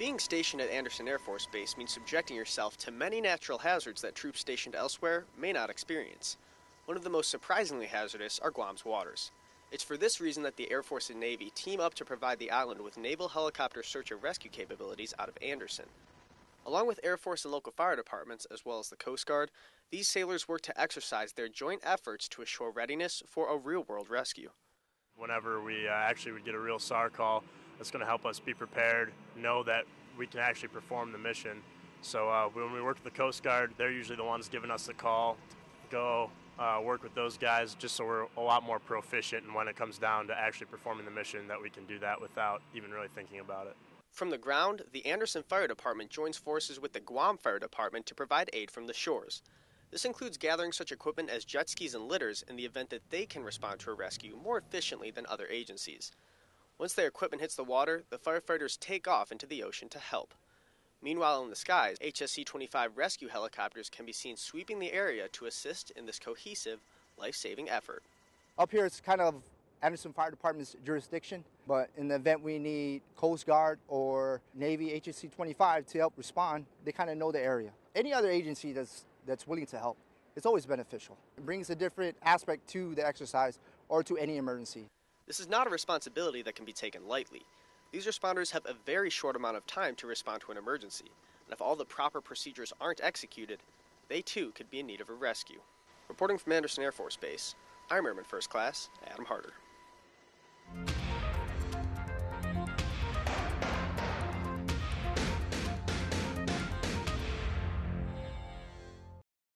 Being stationed at Andersen Air Force Base means subjecting yourself to many natural hazards that troops stationed elsewhere may not experience. One of the most surprisingly hazardous are Guam's waters. It's for this reason that the Air Force and Navy team up to provide the island with naval helicopter search and rescue capabilities out of Andersen. Along with Air Force and local fire departments, as well as the Coast Guard, these sailors work to exercise their joint efforts to assure readiness for a real world rescue. Whenever we uh, actually would get a real SAR call, that's going to help us be prepared, know that we can actually perform the mission. So uh, when we work with the Coast Guard, they're usually the ones giving us the call go uh, work with those guys just so we're a lot more proficient and when it comes down to actually performing the mission that we can do that without even really thinking about it. From the ground, the Andersen Fire Department joins forces with the Guam Fire Department to provide aid from the shores. This includes gathering such equipment as jet skis and litters in the event that they can respond to a rescue more efficiently than other agencies. Once their equipment hits the water, the firefighters take off into the ocean to help. Meanwhile, in the skies, HSC 25 rescue helicopters can be seen sweeping the area to assist in this cohesive, life saving effort. Up here, it's kind of Andersen Fire Department's jurisdiction, but in the event we need Coast Guard or Navy HSC 25 to help respond, they kind of know the area. Any other agency that's, that's willing to help, it's always beneficial. It brings a different aspect to the exercise or to any emergency. This is not a responsibility that can be taken lightly. These responders have a very short amount of time to respond to an emergency, and if all the proper procedures aren't executed, they too could be in need of a rescue. Reporting from Andersen Air Force Base, I'm Airman First Class Adam Harder.